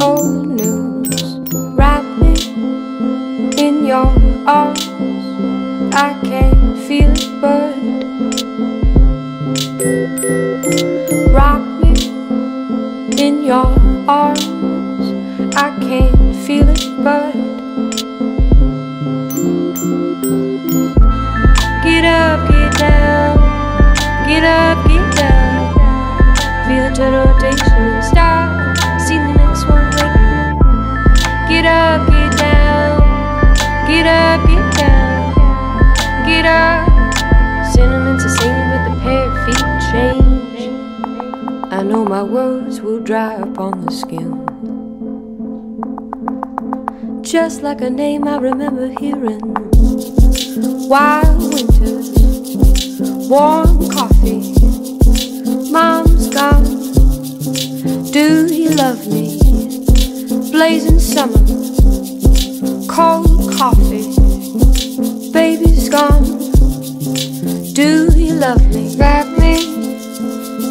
old news. Wrap me in your arms. I can't feel it but Wrap me in your arms. I can't feel it but like a name I remember hearing. Wild winters, warm coffee, mom's gone. Do you love me? Blazing summer, cold coffee, baby's gone. Do you love me? Wrap me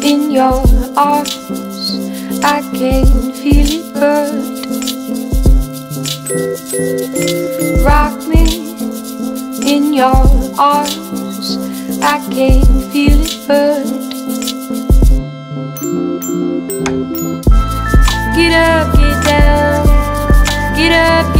in your arms. I can feel it burn. Rock me in your arms. I can feel it burn. Get up, get down. Get up,